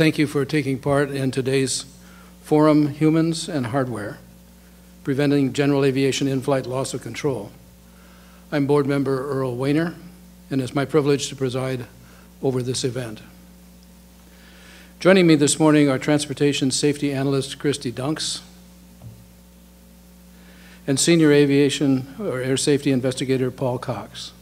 thank you for taking part in today's forum, Humans and Hardware, Preventing General Aviation In-Flight Loss of Control. I'm board member Earl Weener, and it's my privilege to preside over this event. Joining me this morning are Transportation Safety Analyst Christy Dunks and Senior Aviation or Air Safety Investigator Paul Cox.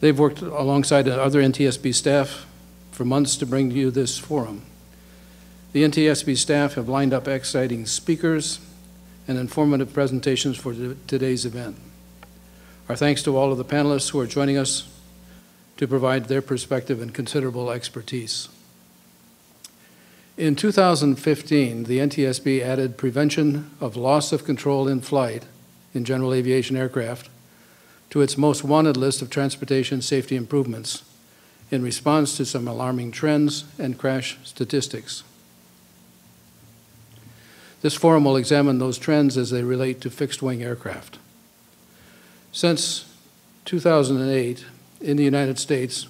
They've worked alongside other NTSB staff for months to bring you this forum. The NTSB staff have lined up exciting speakers and informative presentations for today's event. Our thanks to all of the panelists who are joining us to provide their perspective and considerable expertise. In 2015, the NTSB added prevention of loss of control in flight in general aviation aircraft to its most wanted list of transportation safety improvements in response to some alarming trends and crash statistics. This forum will examine those trends as they relate to fixed-wing aircraft. Since 2008, in the United States,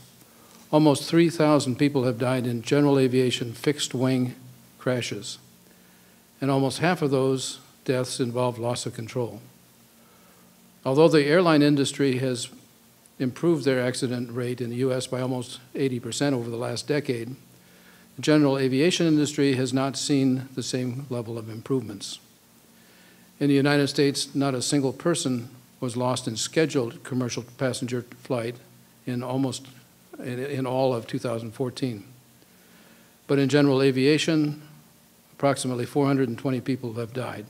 almost 3,000 people have died in general aviation fixed-wing crashes, and almost half of those deaths involve loss of control. Although the airline industry has improved their accident rate in the U.S. by almost 80% over the last decade, the general aviation industry has not seen the same level of improvements. In the United States, not a single person was lost in scheduled commercial passenger flight in almost in, in all of 2014. But in general aviation, approximately 420 people have died.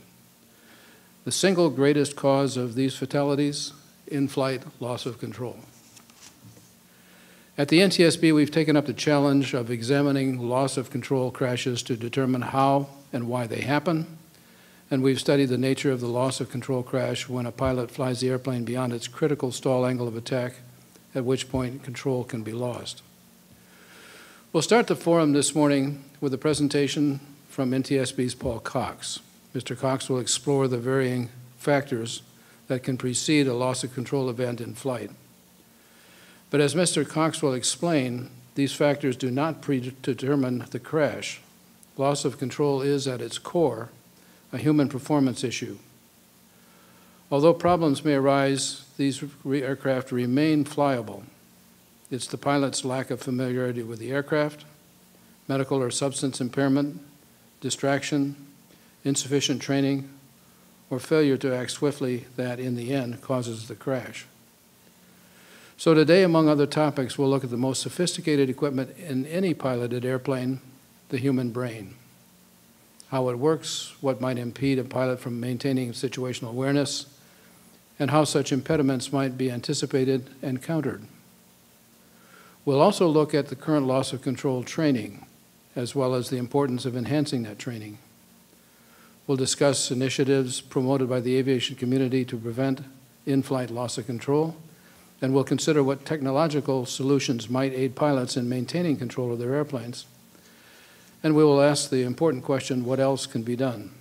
The single greatest cause of these fatalities, in-flight loss of control. At the NTSB, we've taken up the challenge of examining loss of control crashes to determine how and why they happen, and we've studied the nature of the loss of control crash when a pilot flies the airplane beyond its critical stall angle of attack, at which point control can be lost. We'll start the forum this morning with a presentation from NTSB's Paul Cox. Mr. Cox will explore the varying factors that can precede a loss of control event in flight. But as Mr. Cox will explain, these factors do not predetermine the crash. Loss of control is, at its core, a human performance issue. Although problems may arise, these aircraft remain flyable. It's the pilot's lack of familiarity with the aircraft, medical or substance impairment, distraction, insufficient training, or failure to act swiftly that, in the end, causes the crash. So today, among other topics, we'll look at the most sophisticated equipment in any piloted airplane, the human brain. How it works, what might impede a pilot from maintaining situational awareness, and how such impediments might be anticipated and countered. We'll also look at the current loss of control training, as well as the importance of enhancing that training. We'll discuss initiatives promoted by the aviation community to prevent in-flight loss of control, and we'll consider what technological solutions might aid pilots in maintaining control of their airplanes. And we will ask the important question, what else can be done?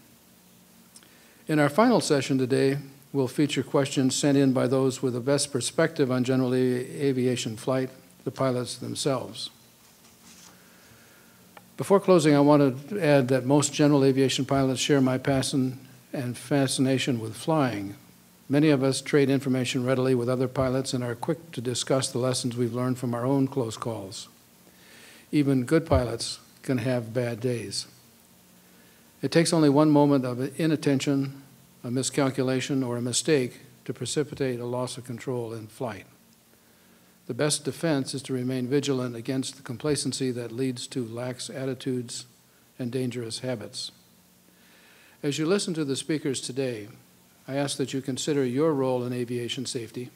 In our final session today, we'll feature questions sent in by those with the best perspective on general aviation flight, the pilots themselves. Before closing, I want to add that most general aviation pilots share my passion and fascination with flying. Many of us trade information readily with other pilots and are quick to discuss the lessons we've learned from our own close calls. Even good pilots can have bad days. It takes only one moment of inattention, a miscalculation, or a mistake to precipitate a loss of control in flight. The best defense is to remain vigilant against the complacency that leads to lax attitudes and dangerous habits. As you listen to the speakers today, I ask that you consider your role in aviation safety,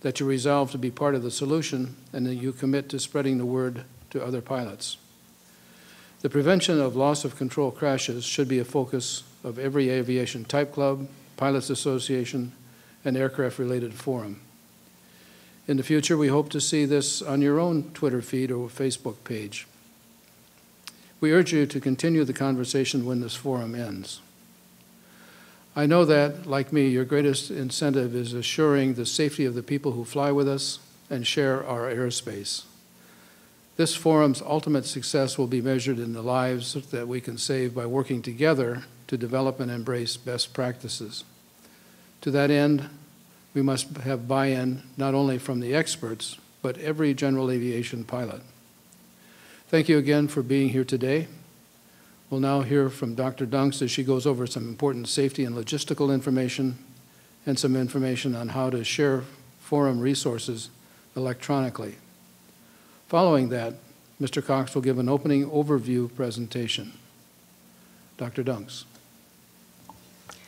that you resolve to be part of the solution, and that you commit to spreading the word to other pilots. The prevention of loss of control crashes should be a focus of every aviation type club, pilots association, and aircraft related forum. In the future, we hope to see this on your own Twitter feed or Facebook page. We urge you to continue the conversation when this forum ends. I know that, like me, your greatest incentive is assuring the safety of the people who fly with us and share our airspace. This forum's ultimate success will be measured in the lives that we can save by working together to develop and embrace best practices. To that end, we must have buy-in not only from the experts, but every general aviation pilot. Thank you again for being here today. We'll now hear from Dr. Dunks as she goes over some important safety and logistical information and some information on how to share forum resources electronically. Following that, Mr. Cox will give an opening overview presentation. Dr. Dunks.